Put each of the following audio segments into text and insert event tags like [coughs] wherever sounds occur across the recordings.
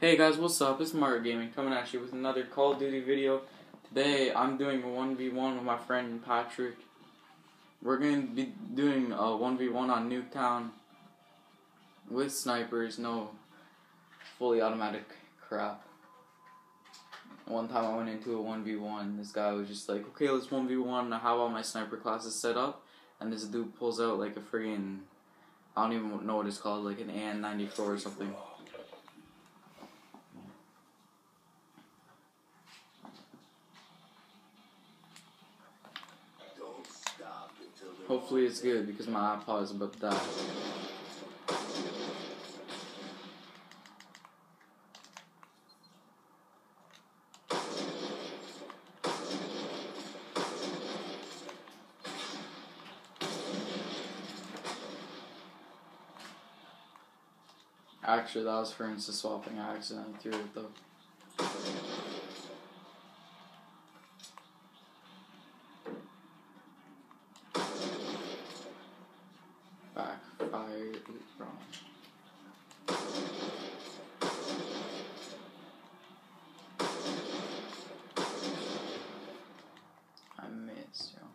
Hey guys, what's up? It's Mario Gaming coming at you with another Call of Duty video. Today I'm doing a 1v1 with my friend Patrick. We're going to be doing a 1v1 on Nuketown with snipers, no fully automatic crap. One time I went into a 1v1, this guy was just like, okay, let's 1v1, how about my sniper class is set up? And this dude pulls out like a freaking, I don't even know what it's called, like an AN-94 or something. Hopefully it's good because my iPod is about to die. Actually, that was for insta swapping. I accidentally threw it though. I miss you.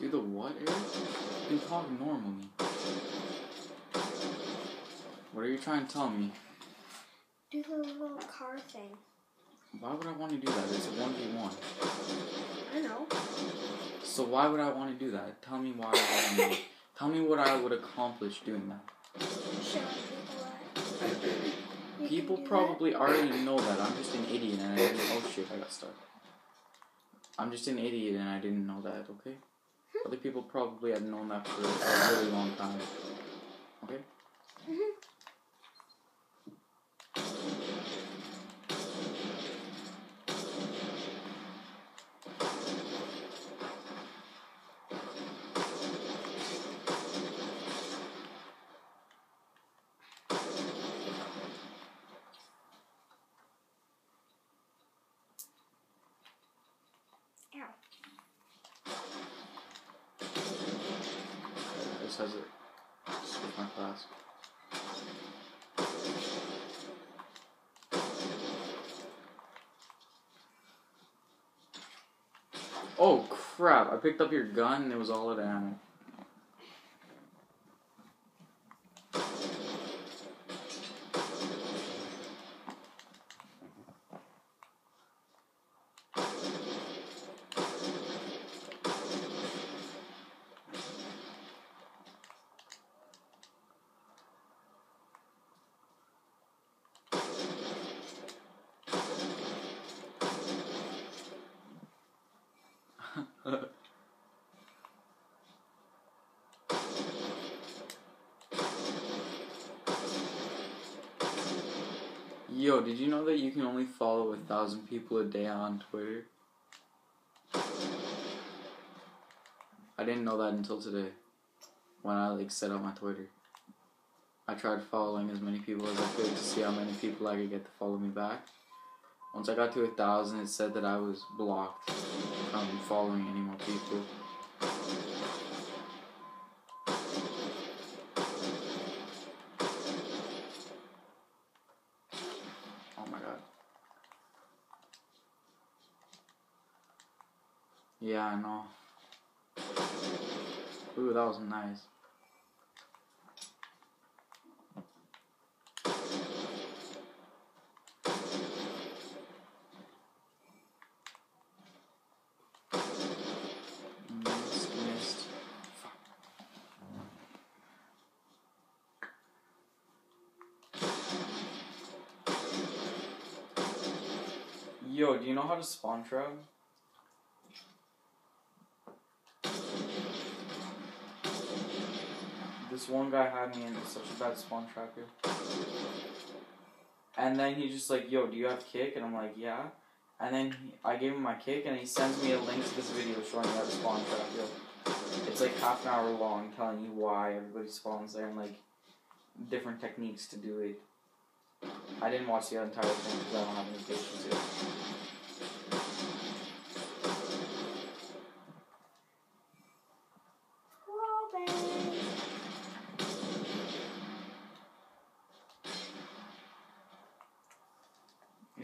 Do the what, Eric? You can talk normally. What are you trying to tell me? Do the little car thing. Why would I want to do that? It's a 1v1. I know. So why would I want to do that? Tell me why I want to Tell me what I would accomplish doing that. Showing people People probably already know that. I'm just an idiot and I didn't. Oh shit, I got stuck. I'm just an idiot and I didn't know that, okay? Hmm. Other people probably have known that for a really long time. Okay? that. Mhm. Ow. This has it. Skip my class. Oh crap! I picked up your gun and it was all of ammo. Yo, did you know that you can only follow a thousand people a day on Twitter? I didn't know that until today. When I like set up my Twitter. I tried following as many people as I could to see how many people I could get to follow me back. Once I got to a thousand, it said that I was blocked from following any more people. Yeah, I know. Ooh, that was nice. Yo, do you know how to spawn trap? This one guy had me in such a bad spawn trap here. And then he just like, yo, do you have Kik? And I'm like, yeah. And then he, I gave him my Kik, and he sends me a link to this video showing how to spawn trap. It's like half an hour long, telling you why everybody spawns there and like different techniques to do it. I didn't watch the entire thing because I don't have any patience yet.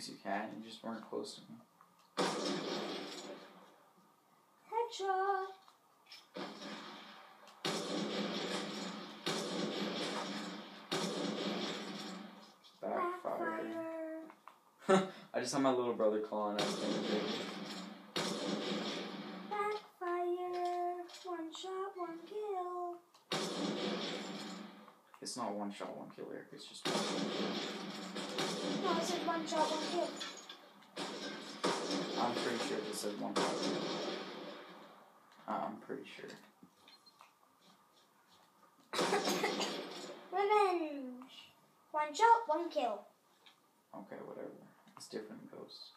You can. You just weren't close to me. Headshot. Backfire. [laughs] I just had my little brother calling out. Backfire. One shot, one kill. It's not one shot, one kill, Eric. It's just one. No, I said one shot, one kill. I'm pretty sure this says one shot. I'm pretty sure. [coughs] Revenge. One shot, one kill. Okay, whatever. It's different in Ghosts.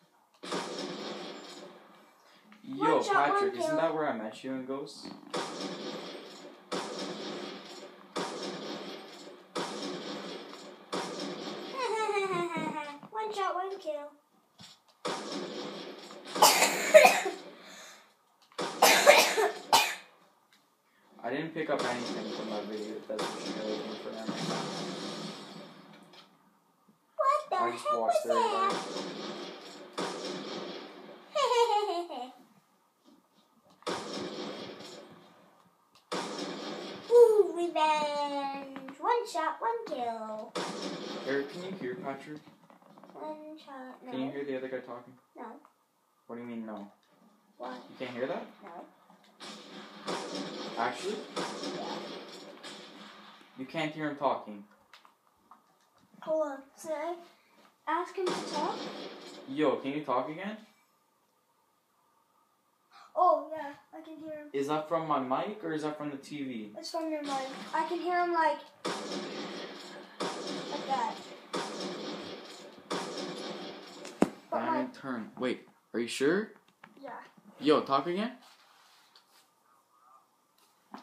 Yo, shot, Patrick, isn't that where I met you in Ghosts? I didn't pick up anything from that video. That's what you're looking for. Emma. What the I just heck watched was that? [laughs] Ooh, revenge. One shot, one kill. Eric, can you hear Patrick? One shot, no. Can you hear the other guy talking? No. What do you mean no? What? You can't hear that? No. Actually, Yeah. you can't hear him talking. Hold on. Should I ask him to talk? Yo, can you talk again? Oh, yeah. I can hear him. Is that from my mic or is that from the TV? It's from your mic. I can hear him like... Like that. My... Diamond turn. Wait, are you sure? Yeah. Yo, talk again.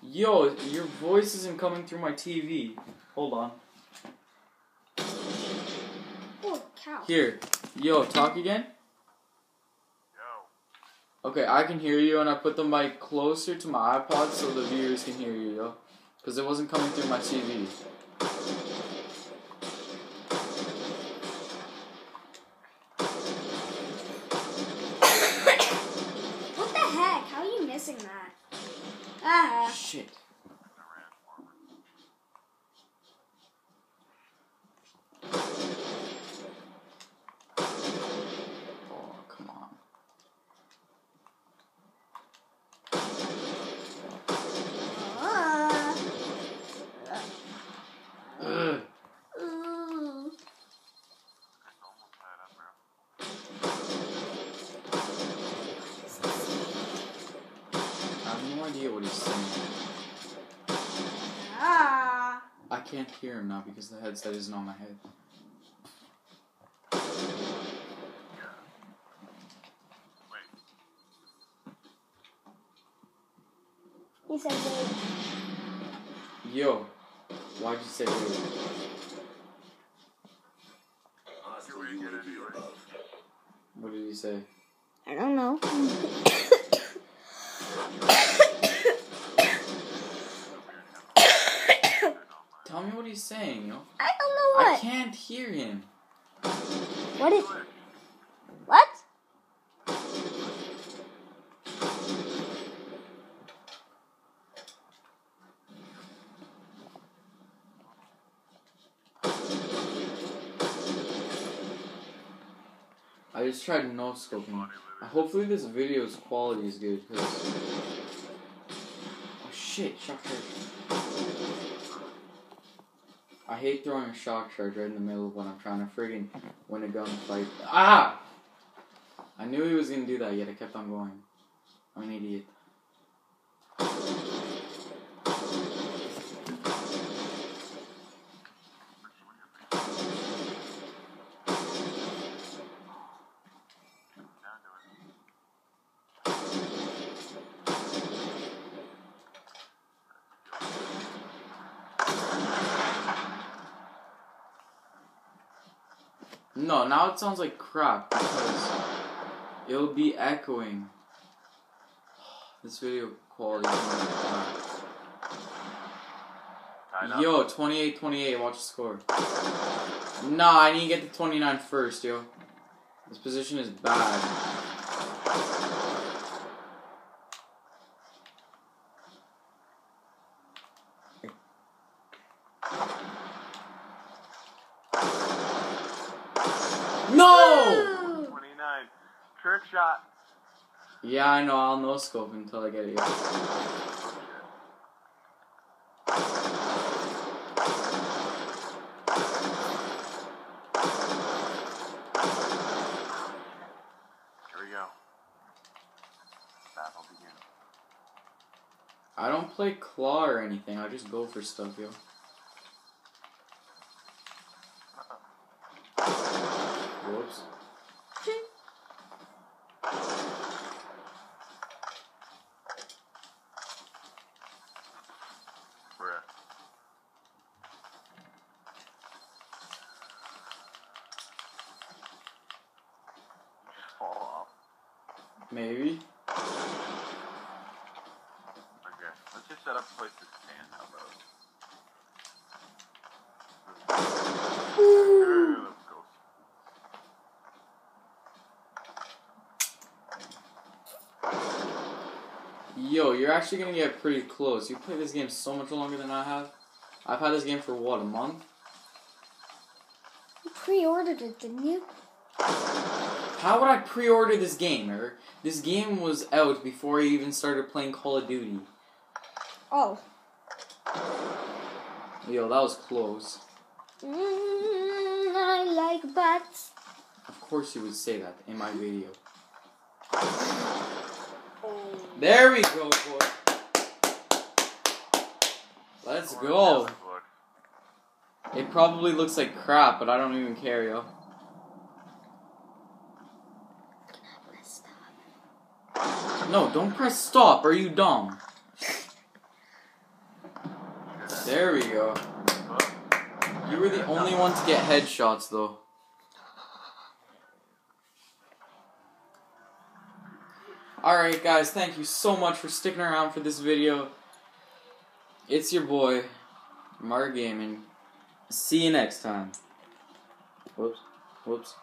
Yo, your voice isn't coming through my TV. Hold on. Oh, cow. Here. Yo, talk again. Okay, I can hear you, and I put the mic closer to my iPod so the viewers can hear you, yo. Because it wasn't coming through my TV. Ah. Shit. Oh, come on. Ah. Ugh. Ooh. I have no idea what he's saying. Ah. I can't hear him now because the headset isn't on my head. He said wait. Yo, why'd you say wait? What did he say? I don't know. [laughs] Tell me what he's saying, yo. I don't know what. I can't hear him. What is? What? I just tried no scoping. Hopefully this video's quality is good, cause oh shit, shock charge. I hate throwing a shock charge right in the middle of when I'm trying to friggin' win a gunfight. Ah! I knew he was gonna do that, yet I kept on going. I'm an idiot. No, now it sounds like crap because it'll be echoing. [sighs] This video quality. Yo, 28 28, watch the score. Nah, I need to get to 29 first, yo. This position is bad. No! 29. Trick shot. Yeah, I know. I'll no scope until I get it. Here we go. Battle begin. I don't play claw or anything. I just go for stuff, yo. [laughs] Whoops. Maybe. Okay. Let's just set up a place to stand now, bro. Ooh. Let's go. Yo, you're actually gonna get pretty close. You play this game so much longer than I have. I've had this game for what, a month? You pre-ordered it, didn't you? How would I pre-order this game, or this game was out before I even started playing Call of Duty. Oh. Yo, that was close. Mm, I like bats. Of course you would say that in my video. There we go, boy. Let's go. It probably looks like crap, but I don't even care, yo. No, don't press stop. Are you dumb? There we go. You were the only one to get headshots, though. Alright, guys, thank you so much for sticking around for this video. It's your boy, Mar Gaming. See you next time. Whoops. Whoops.